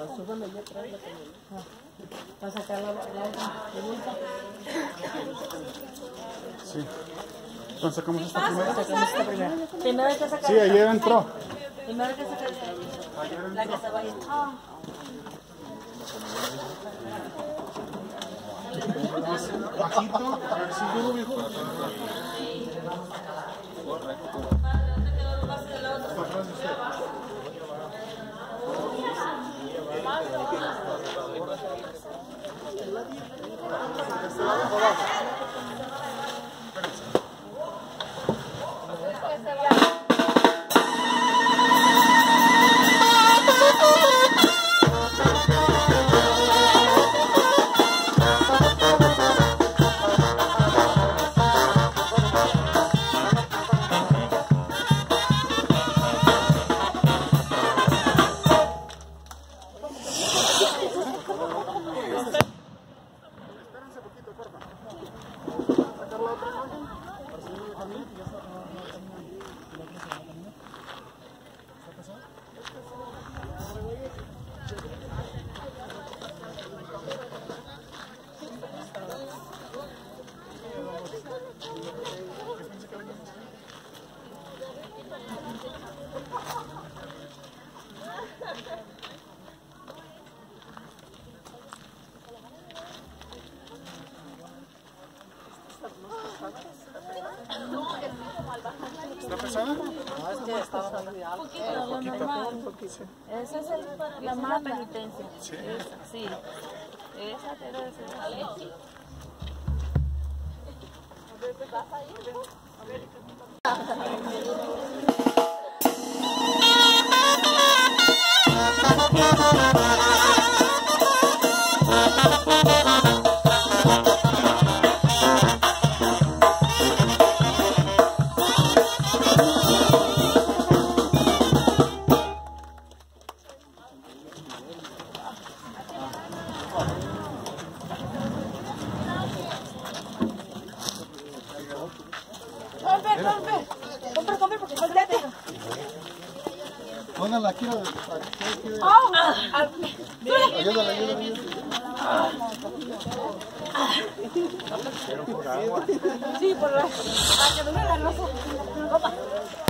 lo suban allá atrás la camioneta. Para sacar la, la otra de vuelta. Sí. Entonces sacamos esta primera. Sacamos esta primera. Primero hay que sacar Sí, ayer entró. Primero hay que sacar esta. La que se vaya. Ah. Bajito, a ver si duro, viejo. Para just don't know. Poquito, lo normal. Esa es el, la más penitencia. Sí. Esa, sí. Esa debe ser. ¡Compre, compre! ¡Compre, compre! Porque falta ¿Dónde la quiero? Ayúdale, ayúdale, Sí, por la... Para que no me la rosa.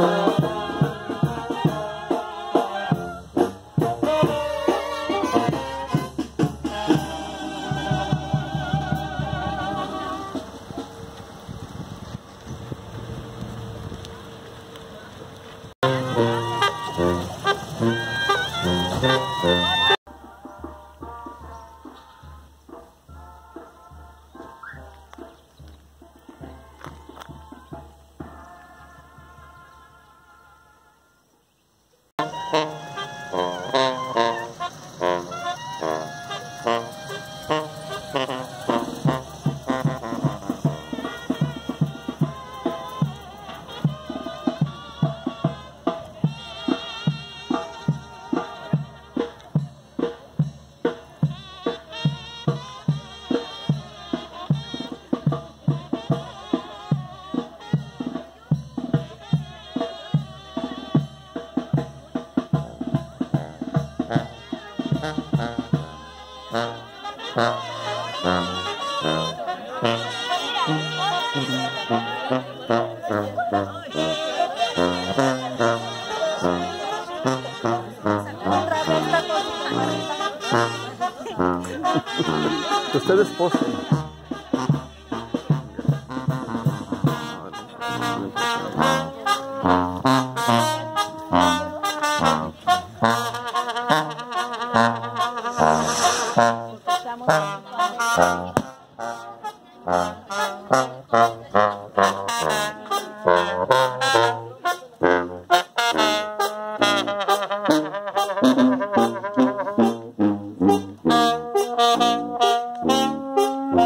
Oh. Uh-huh. Ustedes posten.